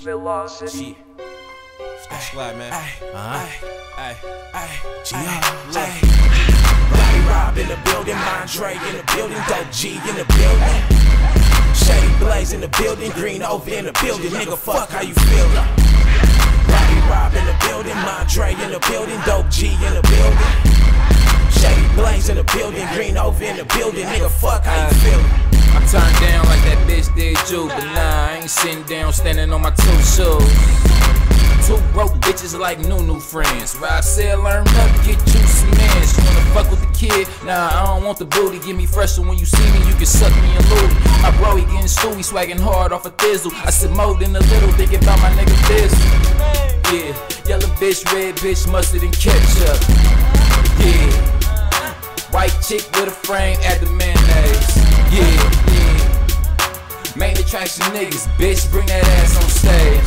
Velocity. Slide, man. Uh-huh. Hey, G-R-J. Rob in the building, Mondre in the building, Dope G in the building. Shady Blaze in the building, Green Ova in the building, nigga, fuck how you feelin'? Body Rob in the building, Mondre in the building, Dope G in the building. Shady Blaze in the building, Green Ova in the building, nigga, fuck how you feelin'? I turned down like that bitch did you, but nah, I ain't sitting down standing on my two shoes. Two broke bitches like new new friends. Ride, sail, learn up, get you some mans. You wanna fuck with the kid? Nah, I don't want the booty. Give me fresh so when you see me, you can suck me and lose. My bro, he getting stewy, swagging hard off a thizzle. I said more than a little, thinking about my nigga this. Yeah, yellow bitch, red bitch, mustard and ketchup. Yeah, white chick with a frame, add the mayonnaise. Yeah, yeah. Main attraction niggas, bitch, bring that ass on stage.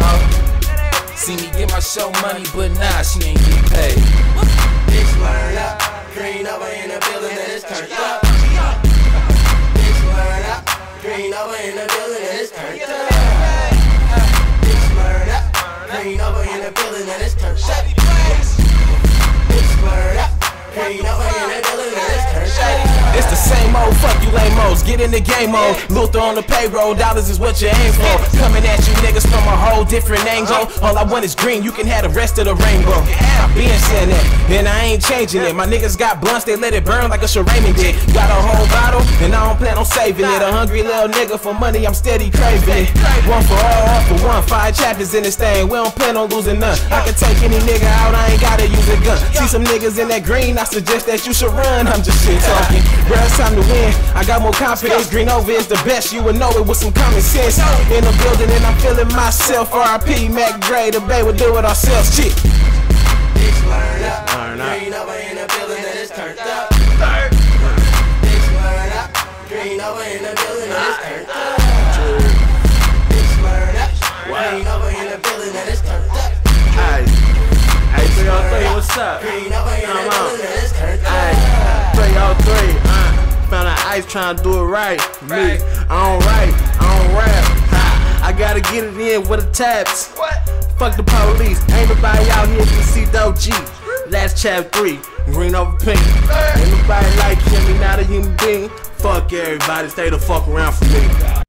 Huh? See me get my show money, but nah, she ain't get paid. Bitch, learn up. Green Ova in the building and it's turned up. Get in the game mode. Luther on the payroll. Dollars is what you aim for. Coming at you niggas from different angle. All I want is green. You can have the rest of the rainbow. I been saying that, and I ain't changing it. My niggas got blunts, they let it burn like a Shirayman did. Got a whole bottle, and I don't plan on saving it. A hungry little nigga for money, I'm steady craving it. One for all, all for one. Five chapters in this thing. We don't plan on losing none. I can take any nigga out, I ain't gotta use a gun. See some niggas in that green, I suggest that you should run. I'm just shit talking. Bruh, it's time to win. I got more confidence. Green Ova is the best. You would know it with some common sense. In the building and I'm feeling myself. RIP Mac Dre, the bay would do it ourselves. Shit. Bitch, learn up. Learn up. Green Ova in the building and it's turned up. Bitch, learn up. Green Ova in the building and it's turned up. Bitch, learn up. Green Ova in the building and it's turned up. Hey, hey, 303, what's up? Green Ova in the Come on. building and it's turned Hey, up. 303, uh, found out Ice trying to do it right. Me, I don't write, I don't rap. Get it in with the taps. Fuck the police, ain't nobody out here to see Dope G. Last chapter 3, green over pink. Ain't nobody like him, not a human being. Fuck everybody, stay the fuck around for me.